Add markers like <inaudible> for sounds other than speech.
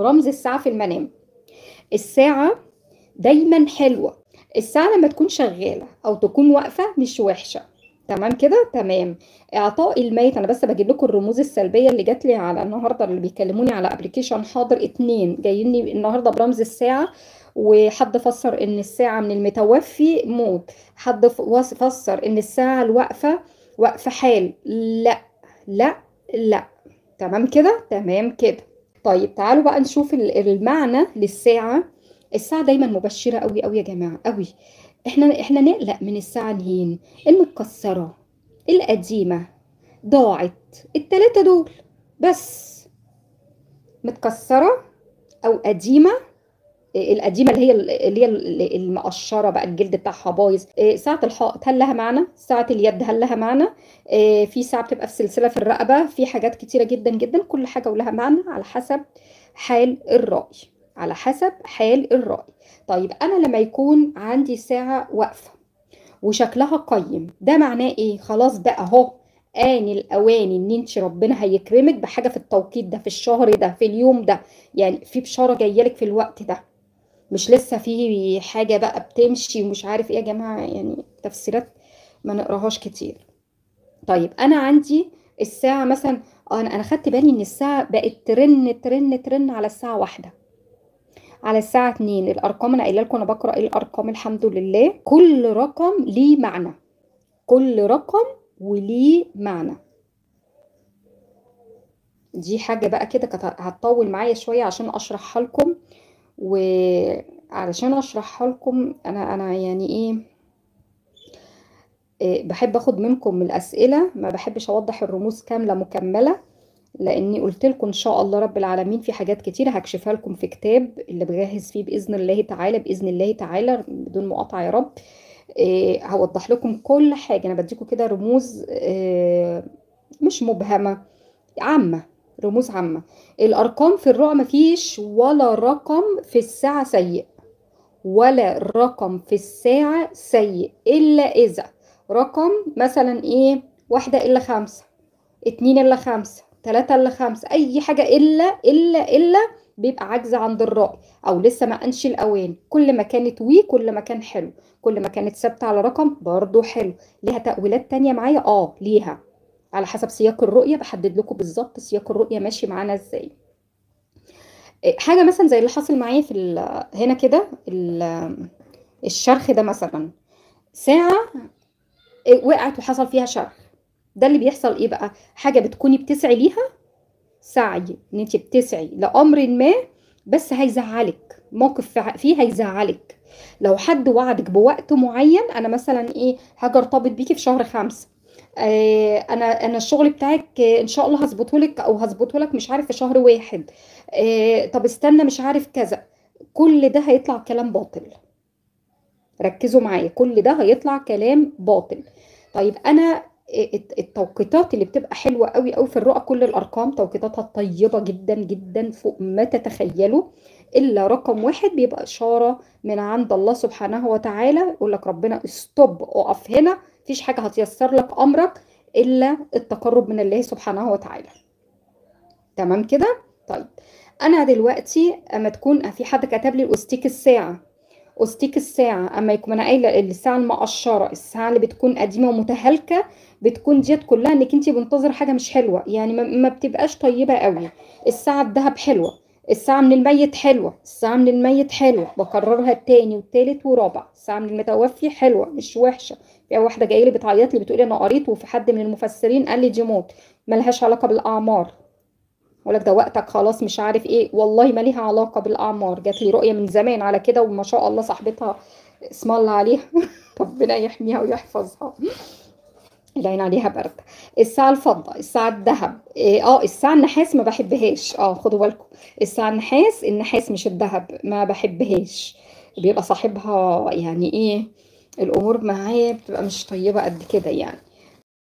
رمز الساعة في المنام. الساعة دايما حلوة. الساعة لما تكون شغالة أو تكون واقفة مش وحشة. تمام كده؟ تمام. إعطاء الميت. أنا بس بجيب لكم الرموز السلبية اللي جات لي على النهارده اللي بيكلموني على application حاضر اتنين. جايين لي النهارده برمز الساعة وحد فسر إن الساعة من المتوفي موت. حد فسر إن الساعة الواقفة واقفة حال. لا. لا. لا. تمام كده؟ تمام كده. طيب تعالوا بقى نشوف ال- المعنى للساعة. الساعة دايما مبشرة قوي قوي يا جماعة قوي إحنا إحنا نقلق من الساعة الهين المتكسرة القديمة ضاعت التلاتة دول بس. متكسرة أو قديمة القديمة اللي هي اللي هي المقشرة بقى الجلد بتاعها بايظ إيه ساعة الحائط هل لها معنى؟ ساعة اليد هل لها معنى؟ إيه في ساعة بتبقى في سلسلة في الرقبة في حاجات كتيرة جدا جدا كل حاجة ولها معنى على حسب حال الرأي. على حسب حال الرأي. طيب أنا لما يكون عندي ساعة واقفة وشكلها قيم ده معناه إيه؟ خلاص بقى أهو آن الأوان إن أنت ربنا هيكرمك بحاجة في التوقيت ده في الشهر ده في اليوم ده. يعني في بشارة جاية لك في الوقت ده. مش لسه في حاجة بقى بتمشي ومش عارف إيه يا جماعة يعني تفسيرات ما نقراهاش كتير. طيب أنا عندي الساعة مثلا أنا أنا خدت بالي إن الساعة بقت ترن ترن ترن على الساعة واحدة. على الساعة اتنين الأرقام أنا قايلة لكم أنا بقرأ إيه الأرقام؟ الحمد لله. كل رقم ليه معنى. كل رقم وليه معنى. دي حاجة بقى كده هتطول معايا شوية عشان أشرحها لكم. وعلشان أشرحها لكم أنا أنا يعني إيه إيه، بحب أخد منكم الأسئلة ما بحبش أوضح الرموز كاملة مكملة لأني قلت لكم إن شاء الله رب العالمين في حاجات كتيره هكشفها لكم في كتاب اللي بجهز فيه بإذن الله تعالى بإذن الله تعالى بدون مقاطعة يا رب. إيه هوضح لكم كل حاجة. أنا بديكم كده رموز إيه مش مبهمة عامة. رموز عامة. الأرقام في الرؤى مفيش ولا رقم في الساعة سيء ولا رقم في الساعة سيء إلا إذا رقم مثلا إيه واحدة إلا خمسة اتنين إلا خمسة تلاتة إلا خمسة أي حاجة إلا إلا إلا بيبقى عجز عند الرأي. أو لسه ما انش الأوان. كل ما كانت وي كل ما كان حلو. كل ما كانت ثابتة على رقم برضو حلو. ليها تأويلات تانية معايا؟ آه ليها. على حسب سياق الرؤية بحدد لكم بالظبط سياق الرؤية ماشي معانا إزاي. إيه، حاجة مثلا زي اللي حصل معايا في هنا كده ال- الشرخ ده مثلا. ساعة إيه، وقعت وحصل فيها شرخ. ده اللي بيحصل إيه بقى؟ حاجة بتكوني بتسعي ليها سعي إن انت بتسعي لأمر ما بس هيزعلك. موقف فيه هيزعلك. لو حد وعدك بوقت معين أنا مثلا إيه هاجي ارتبط بيكي في شهر خمسة. أنا أنا الشغل بتاعك آه، إن شاء الله هظبطه لك أو هظبطه لك مش عارف في شهر واحد. آه طب استنى مش عارف كذا. كل ده هيطلع كلام باطل. ركزوا معايا. كل ده هيطلع كلام باطل. طيب أنا الت- التوقيتات اللي بتبقى حلوة قوي قوي في الرؤى كل الأرقام توقيتاتها طيبة جدا جدا فوق ما تتخيلوا. إلا رقم واحد بيبقى إشارة من عند الله سبحانه وتعالى يقول لك ربنا استوب اقف هنا. مفيش حاجة هتيسر لك أمرك إلا التقرب من الله سبحانه وتعالى. تمام كده؟ طيب أنا دلوقتي أما تكون في حد كتب لي الاستيك الساعة. أستيك الساعة أما يكون أنا قايلة الساعة المقشرة الساعة اللي بتكون قديمة ومتهالكة بتكون ديت كلها إنك انت منتظرة حاجة مش حلوة. يعني ما, بتبقاش طيبة قوي. الساعة الذهب حلوة. الساعة من الميت حلوة الساعة من الميت حلوة بكررها التاني والتالت ورابع الساعة من المتوفي حلوة مش وحشة. في واحدة جاية لي بتعيط لي بتقولي أنا قريت وفي حد من المفسرين قال لي دي موت ملهاش علاقة بالأعمار. أقول لك ده وقتك خلاص مش عارف إيه. والله ما ليها علاقة بالأعمار. جات لي رؤية من زمان على كده وما شاء الله صاحبتها اسم الله عليها. <laughs> ربنا يحميها ويحفظها. العين عليها برد. الساعة الفضة الساعة الذهب إيه، آه الساعة النحاس ما بحبهاش. آه خدوا بالكم. الساعة النحاس النحاس مش الذهب ما بحبهاش. بيبقى صاحبها يعني إيه الأمور معاه بتبقى مش طيبة قد كده يعني.